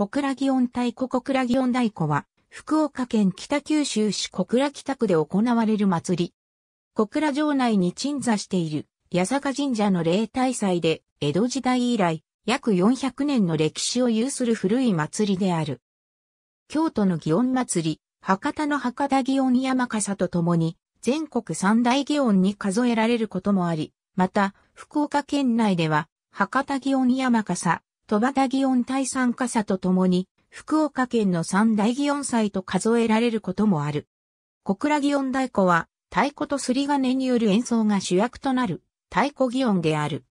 小倉祇園太鼓小倉祇園太鼓は、福岡県北九州市小倉北区で行われる祭り。小倉城内に鎮座している、八坂神社の霊大祭で、江戸時代以来、約400年の歴史を有する古い祭りである。京都の祇園祭り、博多の博多祇園山笠とともに、全国三大祇園に数えられることもあり、また、福岡県内では、博多祇園山笠、戸端祇園大山笠とともに、福岡県の三大祇園祭と数えられることもある。小倉祇園太鼓は、太鼓とすり金による演奏が主役となる太鼓祇園である。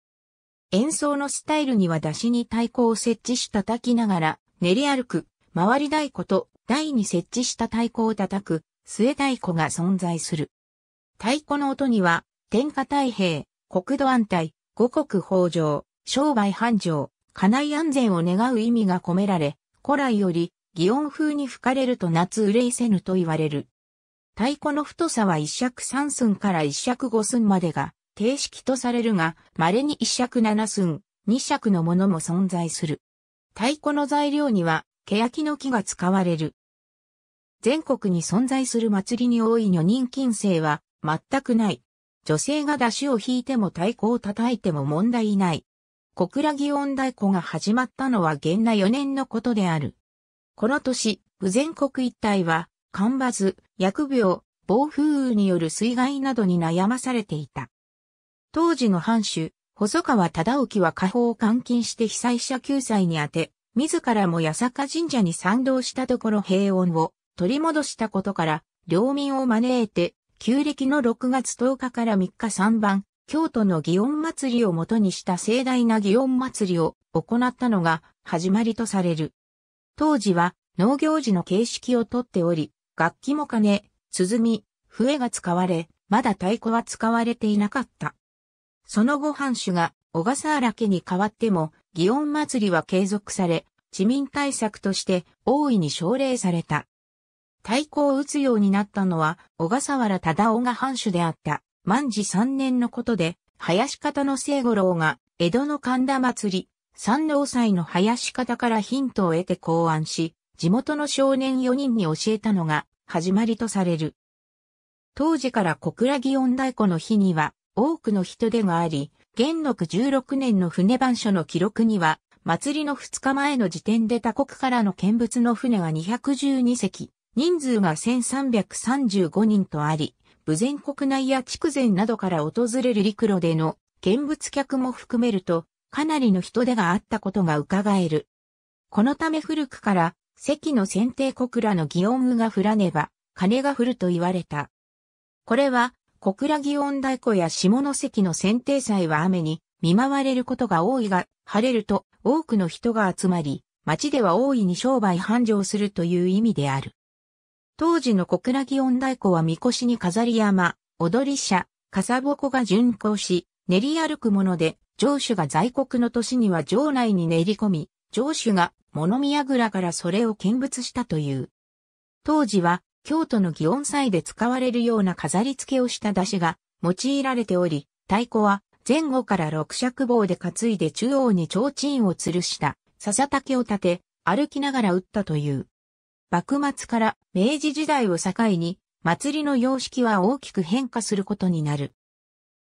演奏のスタイルには出しに太鼓を設置し叩きながら練り歩く回り太鼓と台に設置した太鼓を叩く末太鼓が存在する。太鼓の音には天下太平、国土安泰、五国豊穣、商売繁盛、家内安全を願う意味が込められ、古来より、擬音風に吹かれると夏憂いせぬと言われる。太鼓の太さは一尺三寸から一尺五寸までが定式とされるが、稀に一尺七寸、二尺のものも存在する。太鼓の材料には、欅の木が使われる。全国に存在する祭りに多い女人禁制は全くない。女性が出汁を引いても太鼓を叩いても問題ない。小倉祇園太鼓が始まったのは元那4年のことである。この年、武全国一帯は、干ばつ、疫病、暴風雨による水害などに悩まされていた。当時の藩主、細川忠興は下方を監禁して被災者救済にあて、自らも八坂神社に賛同したところ平穏を取り戻したことから、領民を招いて、旧暦の6月10日から3日3番、京都の祇園祭りをもとにした盛大な祇園祭りを行ったのが始まりとされる。当時は農業時の形式をとっており、楽器も鐘、鼓、笛が使われ、まだ太鼓は使われていなかった。その後藩主が小笠原家に代わっても、祇園祭りは継続され、地民対策として大いに奨励された。太鼓を打つようになったのは、小笠原忠夫が藩主であった万事三年のことで、林方の聖五郎が、江戸の神田祭り、三能祭の林方からヒントを得て考案し、地元の少年4人に教えたのが始まりとされる。当時から小倉祇園太鼓の日には多くの人手があり、元禄16年の船番所の記録には、祭りの2日前の時点で他国からの見物の船が212隻、人数が1335人とあり、武前国内や筑前などから訪れる陸路での見物客も含めると、かなりの人手があったことが伺える。このため古くから、関の選定小倉の祇園が降らねば、金が降ると言われた。これは、小倉祇園太鼓や下関の選定祭は雨に見舞われることが多いが、晴れると多くの人が集まり、町では大いに商売繁盛するという意味である。当時の小倉祇園太鼓はみこしに飾り山、踊り車、笠鉾が巡行し、練り歩くもので、城主が在国の年には城内に練り込み、城主が物宮蔵からそれを見物したという。当時は、京都の祇園祭で使われるような飾り付けをした出汁が用いられており、太鼓は前後から六尺棒で担いで中央に提灯を吊るした笹竹を立て、歩きながら打ったという。幕末から明治時代を境に祭りの様式は大きく変化することになる。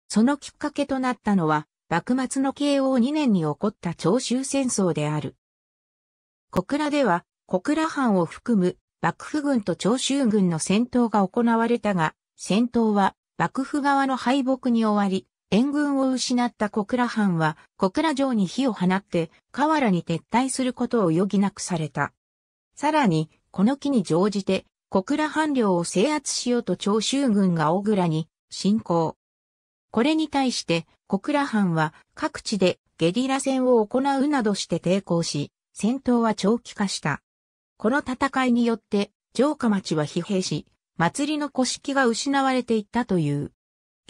そのきっかけとなったのは、幕末の慶応2年に起こった長州戦争である。小倉では、小倉藩を含む幕府軍と長州軍の戦闘が行われたが、戦闘は幕府側の敗北に終わり、援軍を失った小倉藩は小倉城に火を放って河原に撤退することを余儀なくされた。さらに、この機に乗じて、小倉藩領を制圧しようと長州軍が小倉に侵攻。これに対して小倉藩は各地でゲリラ戦を行うなどして抵抗し、戦闘は長期化した。この戦いによって城下町は疲弊し、祭りの古式が失われていったという。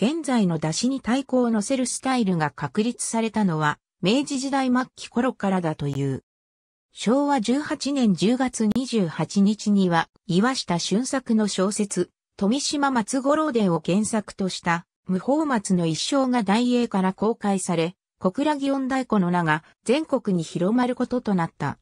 現在の出しに太鼓を乗せるスタイルが確立されたのは明治時代末期頃からだという。昭和18年10月28日には、岩下俊作の小説、富島松五郎伝を原作とした、無法松の一生が大英から公開され、小倉祇園太鼓の名が全国に広まることとなった。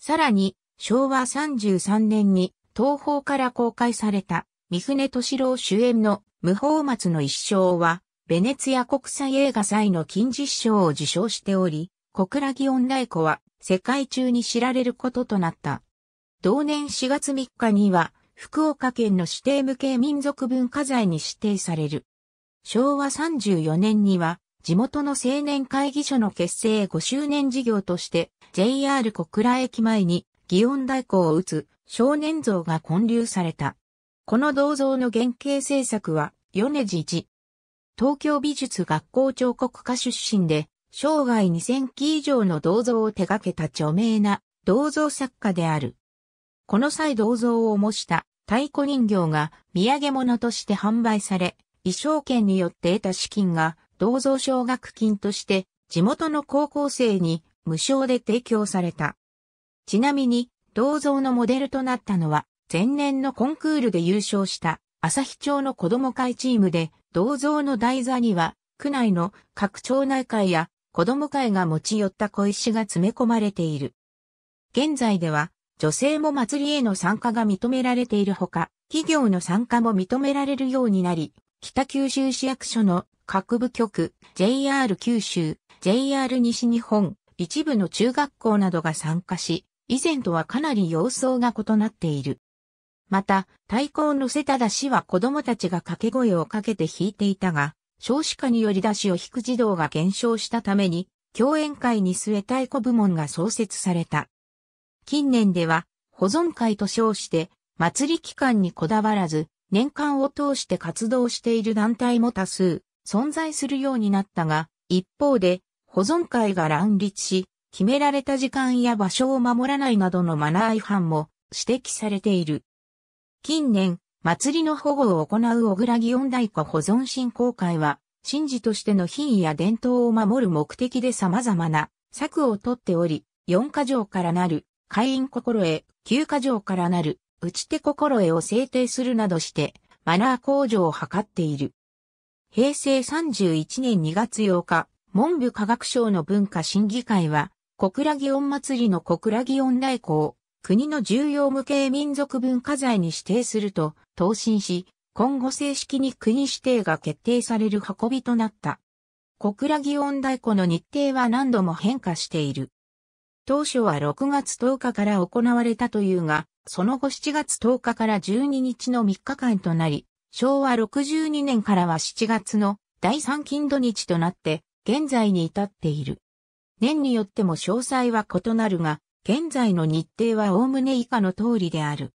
さらに、昭和33年に東方から公開された三船敏郎主演の無法松の一生は、ベネツィア国際映画祭の金獅子賞を受賞しており、小倉祇園太鼓は世界中に知られることとなった。同年4月3日には、福岡県の指定無形民族文化財に指定される。昭和34年には、地元の青年会議所の結成5周年事業として、JR 小倉駅前に、祇園太鼓を打つ少年像が建立された。この銅像の原型制作は、米次一。東京美術学校彫刻家出身で、生涯2000機以上の銅像を手掛けた著名な銅像作家である。この際銅像を模した太鼓人形が土産物として販売され、衣装券によって得た資金が銅像奨学金として地元の高校生に無償で提供された。ちなみに銅像のモデルとなったのは前年のコンクールで優勝した朝日町の子供会チームで銅像の台座には区内の各町内会や子供会が持ち寄った小石が詰め込まれている。現在では女性も祭りへの参加が認められているほか、企業の参加も認められるようになり、北九州市役所の各部局、JR 九州、JR 西日本、一部の中学校などが参加し、以前とはかなり様相が異なっている。また、太鼓を乗せた出しは子供たちが掛け声をかけて弾いていたが、少子化により出しを弾く児童が減少したために、教演会に据え太鼓部門が創設された。近年では、保存会と称して、祭り期間にこだわらず、年間を通して活動している団体も多数存在するようになったが、一方で保存会が乱立し、決められた時間や場所を守らないなどのマナー違反も指摘されている。近年、祭りの保護を行う小倉祇園太鼓保存振興会は、神事としての品位や伝統を守る目的で様々な策をとっており、4箇条からなる会員心得、9箇条からなる打ち手心得を制定するなどして、マナー向上を図っている。平成31年2月8日、文部科学省の文化審議会は、小倉祇園祭りの小倉祇園太鼓を国の重要無形民族文化財に指定すると答申し、今後正式に国指定が決定される運びとなった。小倉祇園太鼓の日程は何度も変化している。当初は6月10日から行われたというが、その後7月10日から12日の3日間となり、昭和62年からは7月の第3金土日となって現在に至っている。年によっても詳細は異なるが、現在の日程は概ね以下の通りである。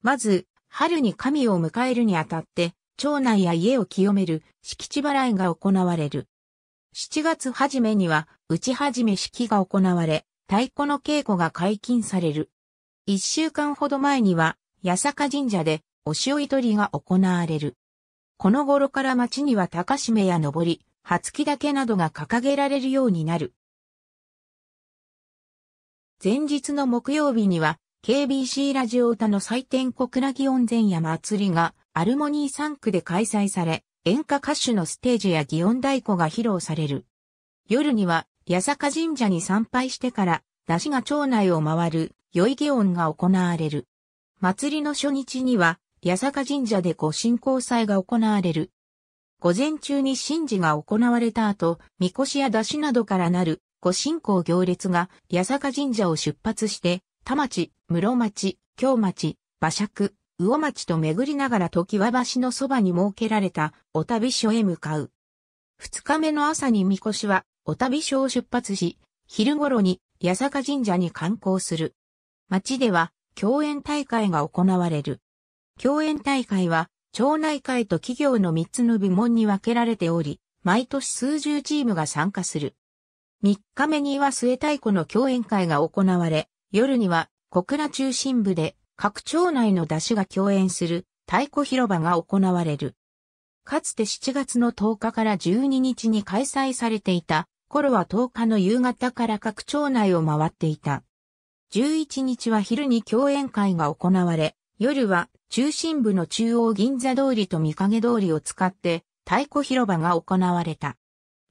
まず、春に神を迎えるにあたって、町内や家を清める敷地払いが行われる。7月初めには、打ち始め式が行われ、太鼓の稽古が解禁される。一週間ほど前には、八坂神社でお潮取りが行われる。この頃から町には高締めや登り、初木岳などが掲げられるようになる。前日の木曜日には、KBC ラジオ歌の祭典小倉祇温泉や祭りがアルモニー3区で開催され、演歌歌手のステージや祇園太鼓が披露される。夜には、八坂神社に参拝してから、出汁が町内を回る宵祇園が行われる。祭りの初日には、八坂神社でご神幸祭が行われる。午前中に神事が行われた後、みこしや出汁などからなるご神幸行列が八坂神社を出発して、田町、室町、京町、馬借、魚町と巡りながら時和橋のそばに設けられたお旅所へ向かう。二日目の朝にみこしはお旅所を出発し、昼頃に八坂神社に観光する。町では、共演大会が行われる。共演大会は、町内会と企業の3つの部門に分けられており、毎年数十チームが参加する。3日目には末太鼓の共演会が行われ、夜には小倉中心部で各町内の出汁が共演する太鼓広場が行われる。かつて7月の10日から12日に開催されていた頃は10日の夕方から各町内を回っていた。11日は昼に共演会が行われ、夜は中心部の中央銀座通りと三影通りを使って太鼓広場が行われた。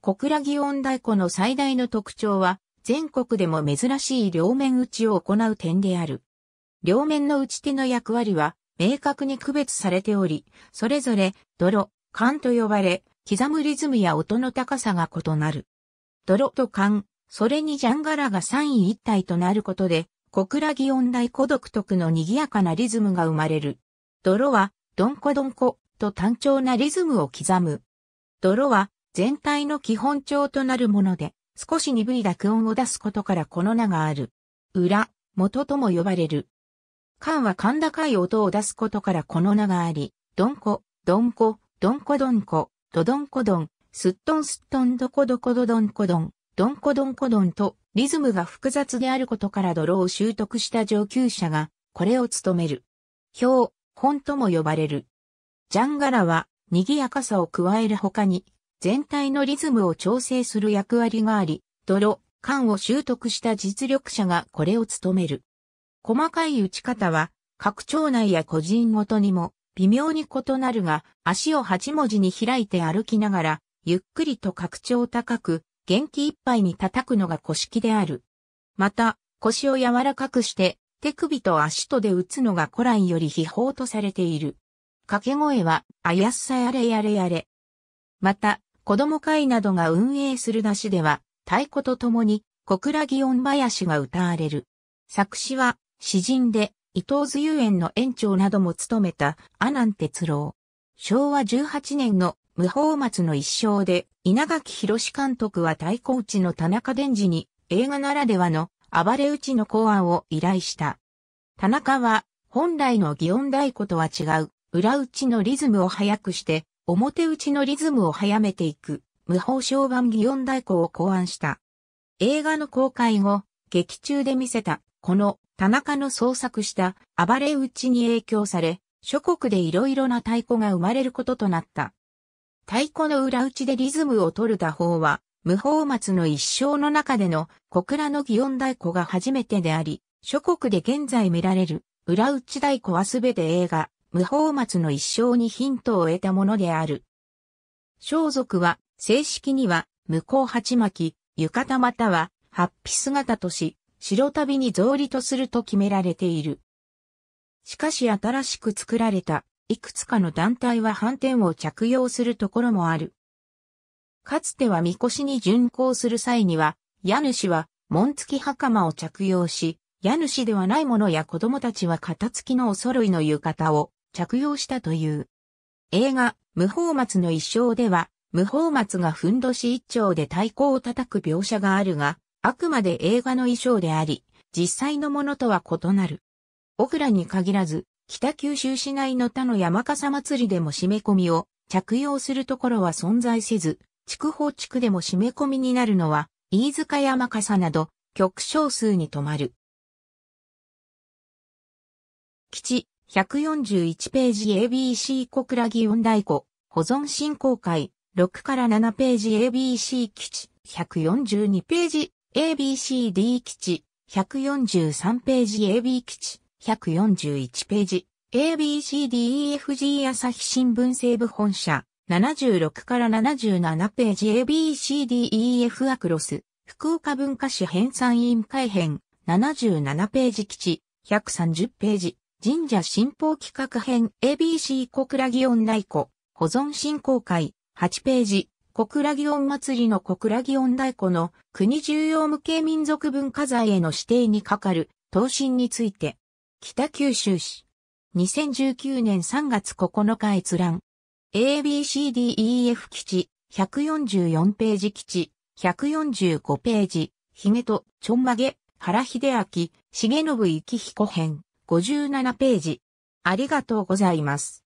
小倉祇園太鼓の最大の特徴は、全国でも珍しい両面打ちを行う点である。両面の打ち手の役割は明確に区別されており、それぞれ泥、管と呼ばれ、刻むリズムや音の高さが異なる。泥と管、それにジャンガラが三位一体となることで、小倉祇音大孤独特の賑やかなリズムが生まれる。泥は、どんこどんこと単調なリズムを刻む。泥は、全体の基本調となるもので、少し鈍い濁音を出すことからこの名がある。裏、元とも呼ばれる。缶は甲高い音を出すことからこの名があり、どんこ、どんこ、どんこどんこ、どどんこどん、すっとんすっとんどこどこどどんこどん、どんこどんこどんと、リズムが複雑であることから泥を習得した上級者が、これを務める。表、本とも呼ばれる。ジャンガラは、賑やかさを加える他に、全体のリズムを調整する役割があり、泥、缶を習得した実力者がこれを務める。細かい打ち方は、各町内や個人ごとにも微妙に異なるが、足を八文字に開いて歩きながら、ゆっくりと拡張高く、元気いっぱいに叩くのが古式である。また、腰を柔らかくして、手首と足とで打つのが古来より秘宝とされている。掛け声は、あやっさやれやれやれ。また、子供会などが運営する出しでは、太鼓と共に小倉祇音林が歌われる。作詞は、詩人で、伊藤図遊園の園長なども務めた、阿南哲郎。昭和18年の無法松の一生で、稲垣博士監督は太鼓打ちの田中伝次に、映画ならではの暴れ打ちの考案を依頼した。田中は、本来の祇音太鼓とは違う、裏打ちのリズムを速くして、表打ちのリズムを早めていく、無法小版擬音太鼓を考案した。映画の公開後、劇中で見せた、この田中の創作した暴れ打ちに影響され、諸国で色々な太鼓が生まれることとなった。太鼓の裏打ちでリズムを取る打法は、無法松の一生の中での小倉の擬音太鼓が初めてであり、諸国で現在見られる裏打ち太鼓はすべて映画、無法松の一生にヒントを得たものである。装束は、正式には、向こう鉢巻き、浴衣または、八匹姿とし、白旅に草履とすると決められている。しかし新しく作られた、いくつかの団体は反転を着用するところもある。かつてはみこしに巡行する際には、家主は門付き袴を着用し、家主ではない者や子供たちは型付きのお揃いの浴衣を着用したという。映画、無法松の一生では、無法松がふんどし一丁で太鼓を叩く描写があるが、あくまで映画の衣装であり、実際のものとは異なる。小倉に限らず、北九州市内の他の山笠祭りでも締め込みを着用するところは存在せず、筑豊地区でも締め込みになるのは、飯塚山笠など、極少数に止まる。基地、141ページ ABC 小倉祇音太鼓、保存進行会、6から7ページ ABC 基地、142ページ ABCD 基地、143ページ AB 基地、141ページ ABCDEFG 朝日新聞西部本社、76から77ページ ABCDEF アクロス、福岡文化史編纂委員会編、77ページ基地、130ページ神社新報企画編 ABC 小倉祇音太鼓保存振興会8ページ。小倉祇音祭りの小倉祇音太鼓の国重要無形民族文化財への指定にかかる答申について。北九州市。2019年3月9日閲覧。ABCDEF 基地144ページ基地145ページ。ヒゲとちょんまげ原秀明重信幸彦編。57ページ。ありがとうございます。